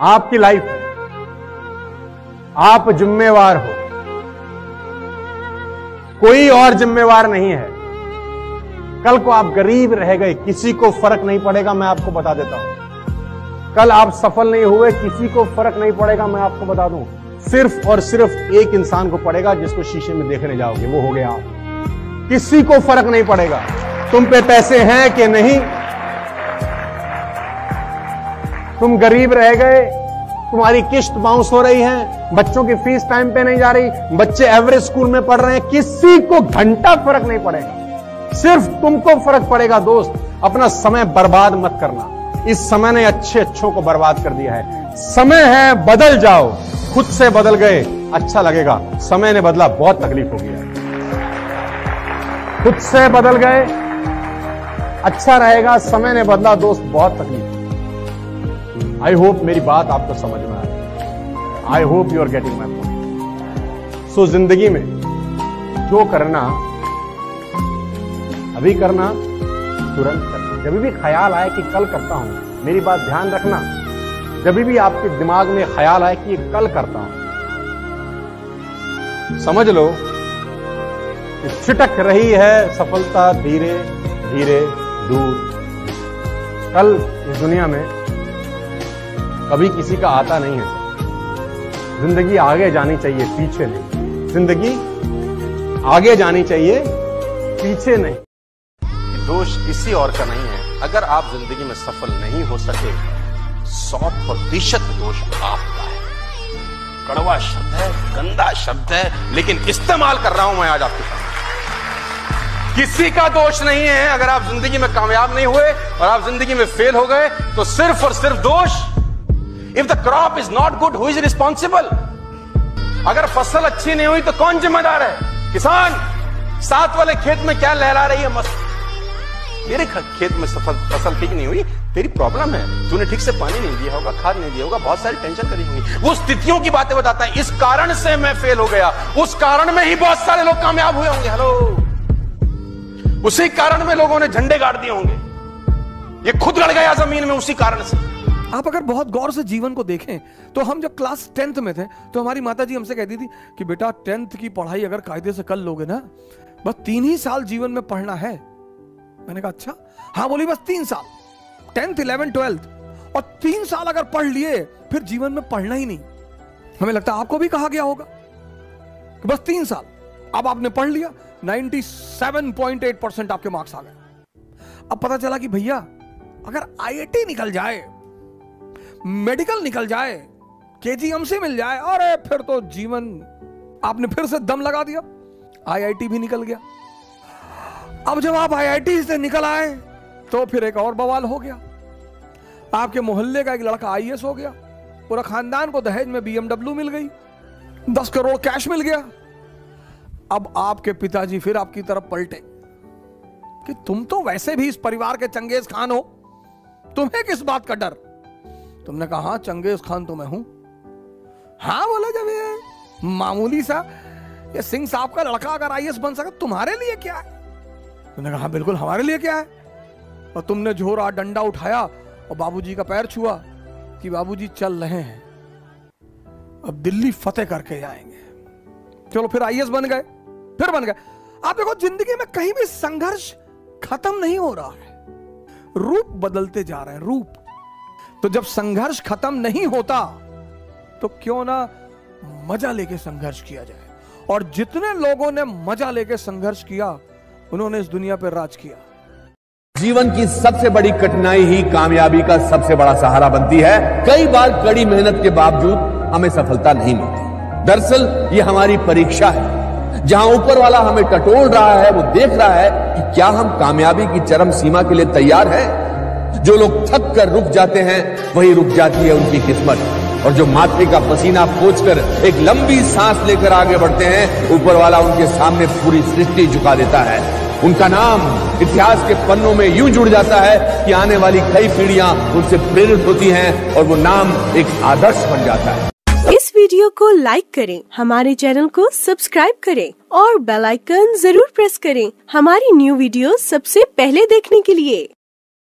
आपकी लाइफ है। आप जिम्मेवार हो। कोई और जिम्मेवार नहीं है। कल को आप गरीब रह गए, किसी को फ़र्क नहीं पड़ेगा, मैं आपको बता देता हूँ। कल आप सफल नहीं हुए, किसी को फ़र्क नहीं पड़ेगा, मैं आपको बता दूँ। सिर्फ़ और सिर्फ़ एक इंसान को पड़ेगा, जिसको शीशे में देखने जाओगे, वो हो गया आप। किसी को फ़र्क नहीं पड़ेगा। तुम पे पैसे हैं कि नहीं? तुम गरीब रह गए, तुम्हारी किस्त बाउंस हो रही है, बच्चों की फ़ीस टाइम पे नहीं जा रही, बच्चे एवरेज स्कूल में पढ़ रहे हैं, किसी को घंटा फ़र्क नहीं पड़ेगा। सिर्फ़ तुमको फ़र्क पड़ेगा दोस्त, अपना समय बर्बाद मत करना। इस समय ने अच्छे अच्छों को बर्बाद कर दिया है। समय है, बदल जाओ। खुद से बदल गए अच्छा लगेगा। समय ने बदला, बहुत तकलीफ़ होगी। खुद से बदल गए अच्छा रहेगा, समय ने बदला, दोस्त, बहुत तकलीफ़। आई होप मेरी बात आपको समझ में आए। I hope you are getting my point so ज़िंदगी में जो करना, अभी करना, तुरंत करना। जब भी ख्याल आए कि कल करता हूँ, मेरी बात ध्यान रखना। जब भी आपके दिमाग में ख्याल आए कि कल करता हूँ, समझ लो कि छिटक रही है सफलता धीरे धीरे, दूर। कल इस दुनिया में कभी किसी का आता नहीं है। ज़िंदगी आगे जानी चाहिए, पीछे नहीं। ज़िंदगी आगे जानी चाहिए, पीछे नहीं। दोष किसी और का नहीं है। अगर आप ज़िंदगी में सफल नहीं हो सके, सौ प्रतिशत दोष आपका है। कड़वा शब्द है, गंदा शब्द है, लेकिन इस्तेमाल कर रहा हूँ मैं आज आपके सामने। किसी का दोष नहीं है। अगर आप ज़िंदगी में कामयाब नहीं हुए और आप ज़िंदगी में फेल हो गए तो सिर्फ़ और सिर्फ़ दोष if the crop is not good who is responsible अगर फ़सल अच्छी नहीं हुई तो कौन जिम्मेदार है? किसान, साथ वाले खेत में क्या लहरा रही है मस्त? तेरे खेत में सफल, फ़सल ठीक नहीं हुई, तेरी प्रॉब्लम है। तूने ठीक से पानी नहीं दिया होगा, खाद नहीं दिया होगा, बहुत सारी टेंशन करी होगी। वो स्थितियों की बातें बताता है। इस कारण से मैं फेल हो गया। उस कारण में ही बहुत सारे लोग कामयाब हुए होंगे। हेलो उसी कारण में लोगों ने झंडे गाड़ दिए होंगे। ये खुद गड़ गया ज़मीन में उसी कारण से। आप अगर बहुत गौर से जीवन को देखें तो हम जब क्लास टेंथ में थे तो हमारी माता जी हमसे कहती थी कि बेटा टेंथ की पढ़ाई अगर कायदे से कर लोगे ना, बस तीन ही साल जीवन में पढ़ना है। मैंने कहा अच्छा? हाँ बोली, बस तीन साल। टेंथ इलेवन ट्वेल्थ और तीन साल अगर पढ़ लिए, फिर जीवन में पढ़ना ही नहीं। हमें लगता आपको भी कहा गया होगा कि बस तीन साल। अब आपने पढ़ लिया 97.8 परसेंट आपके मार्क्स आ गए। अब पता चला कि भैया, अगर आईआईटी निकल जाए मेडिकल निकल जाए, केजीएम से मिल जाए, अरे फिर तो जीवन, आपने फिर से दम लगा दिया। आईआईटी भी निकल गया। अब जब आप आईआईटी से निकल आए तो फिर एक और बवाल हो गया। आपके मोहल्ले का एक लड़का आईएएस हो गया। पूरा खानदान को दहेज में बीएमडब्ल्यू मिल गई। दस करोड़ कैश मिल गया। अब आपके पिताजी फिर आपकी तरफ़ पलटे कि तुम तो वैसे भी इस परिवार के चंगेज खान हो। तुम्हें किस बात का डर? तुमने कहा हाँ चंगेज खान तो मैं हूँ। हाँ बोला जब ये मामूली सा, ये सिंह साहब का लड़का अगर आई बन सका, तुम्हारे लिए क्या है? तुमने कहा, बिल्कुल, हमारे लिए क्या है? और तुमने झोरा डंडा उठाया और बाबूजी का पैर छुआ कि बाबूजी चल रहे हैं। अब दिल्ली फतेह करके जाएँगे चलो, फिर आई बन गए। फिर बन गए। आप देखो, ज़िंदगी में कहीं भी संघर्ष खत्म नहीं हो रहा है। रूप बदलते जा रहे हैं, रूप। तो जब संघर्ष खत्म नहीं होता तो क्यों ना मज़ा लेके संघर्ष किया जाए? और जितने लोगों ने मज़ा लेके संघर्ष किया, उन्होंने इस दुनिया पर राज किया। जीवन की सबसे बड़ी कठिनाई ही कामयाबी का सबसे बड़ा सहारा बनती है। कई बार कड़ी मेहनत के बावजूद हमें सफलता नहीं मिलती। दरअसल, ये हमारी परीक्षा है। जहाँ ऊपर वाला हमें टटोल रहा है, वो देख रहा है कि क्या हम कामयाबी की चरम सीमा के लिए तैयार हैं। जो लोग थक कर रुक जाते हैं, वही रुक जाती है उनकी किस्मत। और जो माथे का पसीना पोछ कर एक लंबी सांस लेकर आगे बढ़ते हैं ऊपर वाला उनके सामने पूरी सृष्टि झुका देता है। उनका नाम इतिहास के पन्नों में यूँ जुड़ जाता है कि आने वाली कई पीढ़ियाँ उनसे प्रेरित होती हैं और वो नाम एक आदर्श बन जाता है। इस वीडियो को लाइक करें, हमारे चैनल को सब्सक्राइब करें और बेल आइकन ज़रूर प्रेस करें हमारी न्यू वीडियो सबसे पहले देखने के लिए।